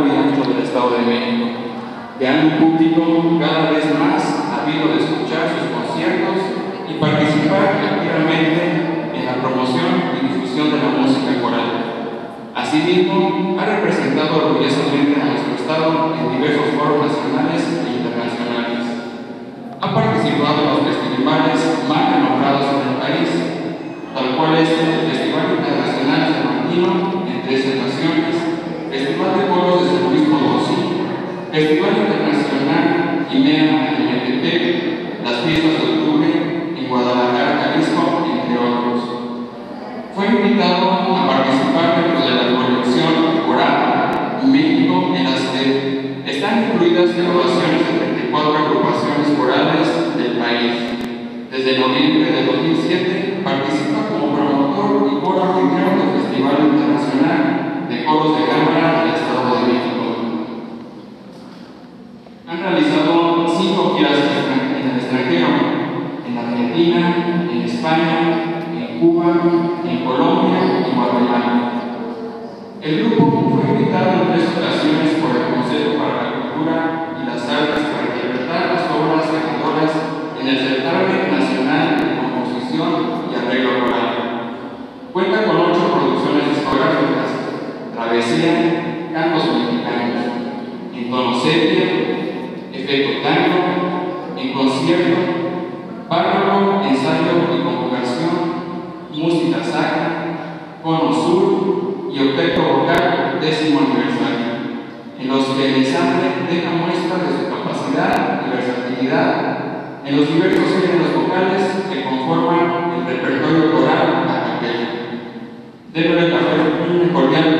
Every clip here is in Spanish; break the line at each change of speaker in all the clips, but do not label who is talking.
tendrán un público cada vez más ávido de escuchar sus conciertos y participar activamente en la promoción y difusión de la música coral. Asimismo, ha representado orgullosamente a nuestro Estado en diversos foros nacionales e internacionales. Ha participado en los festivales más renombrados en el país, tal cual es el Festival Internacional Cervantino en tres ocasiones, Festival de Coros de San Luis Potosí, Festival Internacional IMEA en las fiestas de octubre en Guadalajara, Jalisco, entre otros. Fue invitado a participar dentro de la colección Coral México, en las que están incluidas graduaciones de 34 agrupaciones corales del país. Desde noviembre de 2007 participa como promotor y coro en tres ocasiones por el Consejo para la Cultura décimo aniversario, en los que el ensamble deja muestra de su capacidad y versatilidad en los diversos géneros vocales que conforman el repertorio coral a capella. Démosle una cordial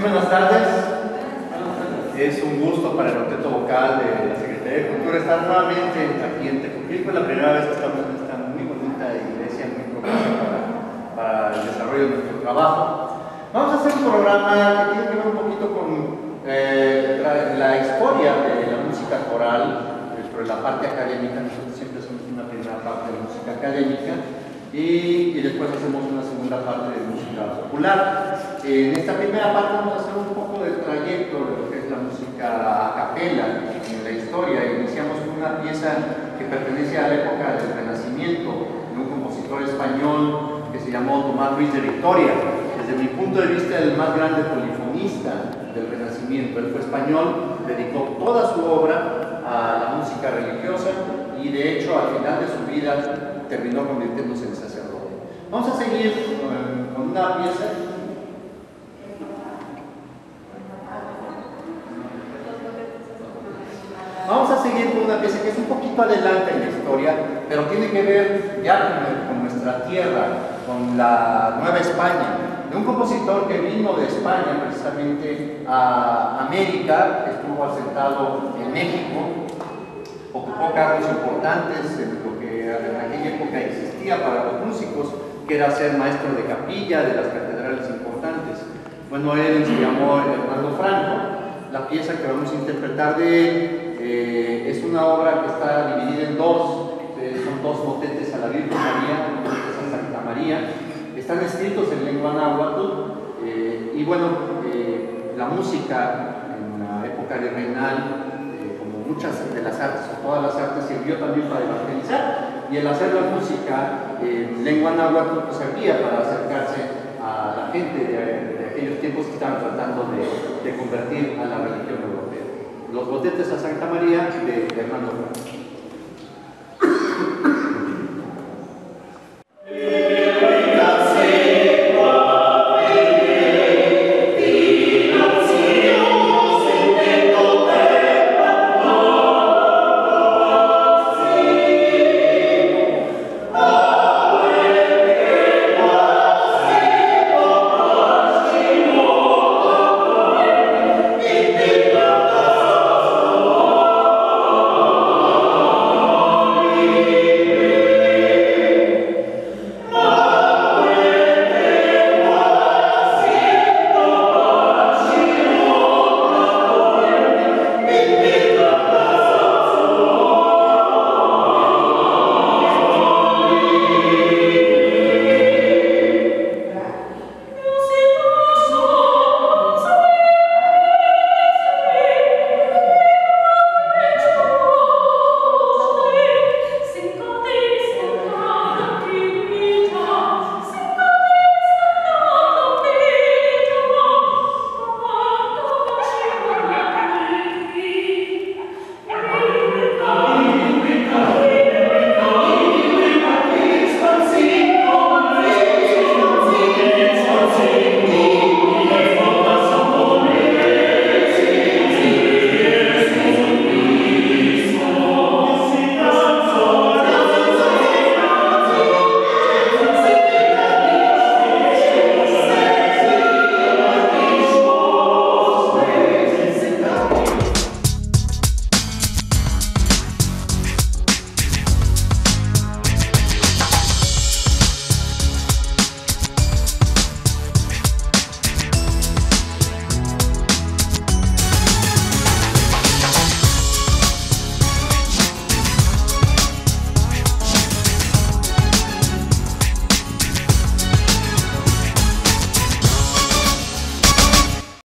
buenas tardes. Es un gusto para el octeto vocal de la Secretaría de Cultura estar nuevamente aquí en Tecupilco. Es la primera vez que estamos en esta muy bonita iglesia, muy propicia para, el desarrollo de nuestro trabajo. Vamos a hacer un programa que tiene que ver un poquito con eh, la, la, historia de la música coral, de la parte académica. Nosotros siempre hacemos una primera parte de música académica y, después hacemos una segunda parte de música popular. En esta primera parte vamos a hacer un poco del trayecto de lo que es la música a capela en la historia. Iniciamos con una pieza que pertenece a la época del Renacimiento de un compositor español que se llamó Tomás Ruiz de Victoria. Desde mi punto de vista, el más grande polifonista del Renacimiento. Él fue español, dedicó toda su obra a la música religiosa y de hecho al final de su vida terminó convirtiéndose en sacerdote. Vamos a seguir con una pieza. Vamos a seguir con una pieza que es un poquito adelante en la historia, pero tiene que ver ya con, nuestra tierra, con la Nueva España, de un compositor que vino de España precisamente a América, estuvo asentado en México, ocupó cargos importantes en lo que en aquella época existía para los músicos, que era ser maestro de capilla de las catedrales importantes. Bueno, él se llamó Hernando Franco. La pieza que vamos a interpretar de él eh, es una obra que está dividida en dos, eh, son dos motetes a la Virgen María, motetes a Santa María. Están escritos en lengua náhuatl eh, y bueno, la música en la época virreinal muchas de las artes o todas las artes sirvió también para evangelizar y el hacer la música en lengua náhuatl pues, servía para acercarse a la gente de, de, aquellos tiempos que estaban tratando de, de, convertir a la religión. Los botetes a Santa María de, Hernando Franco.